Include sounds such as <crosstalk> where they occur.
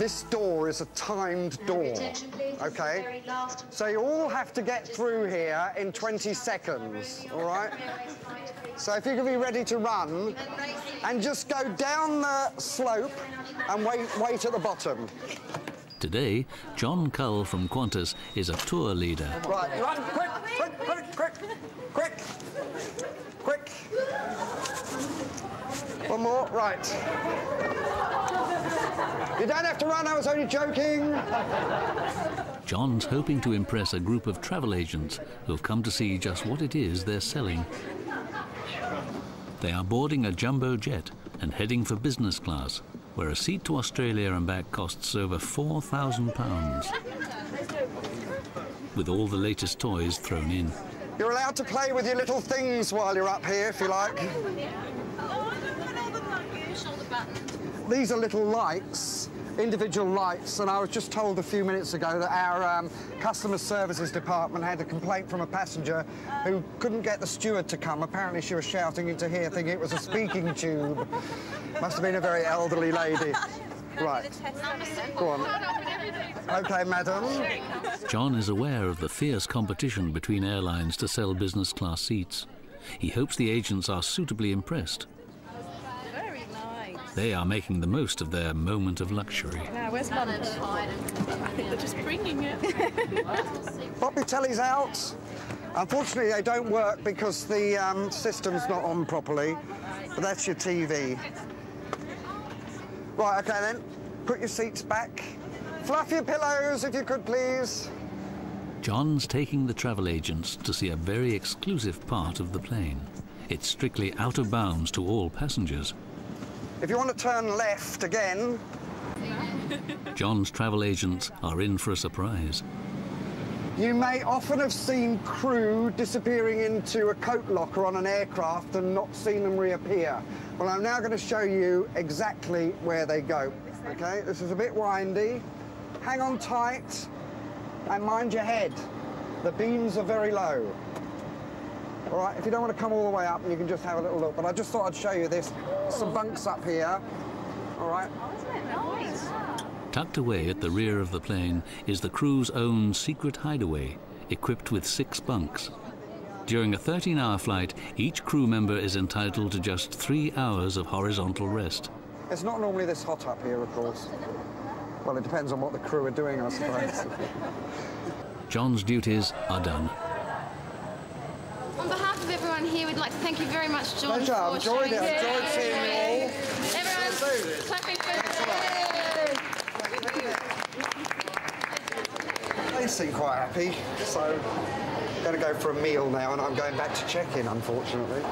this door is a timed door. Okay? So you all have to get through here in 20 seconds, all right? So if you can be ready to run, and just go down the slope and wait, wait at the bottom. Today, John Cull from Qantas is a tour leader. Right, run, quick, quick, quick, quick, quick, quick. One more, right. You don't have to run, I was only joking. John's hoping to impress a group of travel agents who've come to see just what it is they're selling. They are boarding a jumbo jet and heading for business class, where a seat to Australia and back costs over £4,000. With all the latest toys thrown in. You're allowed to play with your little things while you're up here, if you like. These are little lights individual lights, and I was just told a few minutes ago that our um, customer services department had a complaint from a passenger who couldn't get the steward to come. Apparently she was shouting into here thinking it was a speaking <laughs> tube. Must have been a very elderly lady. <laughs> Right. Go on. OK, madam. John is aware of the fierce competition between airlines to sell business class seats. He hopes the agents are suitably impressed. They are making the most of their moment of luxury. Now, where's lunch? I think they're just bringing it. <laughs> Poppy telly's out. Unfortunately, they don't work because the um, system's not on properly. But that's your TV. Right, OK then. Put your seats back. Fluff your pillows, if you could, please. John's taking the travel agents to see a very exclusive part of the plane. It's strictly out of bounds to all passengers. If you want to turn left again. John's travel agents are in for a surprise. You may often have seen crew disappearing into a coat locker on an aircraft and not seen them reappear. Well, I'm now going to show you exactly where they go. Okay, this is a bit windy. Hang on tight and mind your head. The beams are very low. All right, if you don't want to come all the way up, you can just have a little look. But I just thought I'd show you this. Some bunks up here. All right. Tucked away at the rear of the plane is the crew's own secret hideaway, equipped with six bunks. During a 13-hour flight, each crew member is entitled to just three hours of horizontal rest. It's not normally this hot up here, of course. Well, it depends on what the crew are doing, I suppose. John's duties are done everyone here, we'd like to thank you very much, John. Pleasure. I've enjoyed it. I've enjoyed seeing you all. Everyone, clapping for They seem quite happy, so I'm going to go for a meal now, and I'm going back to check-in, unfortunately.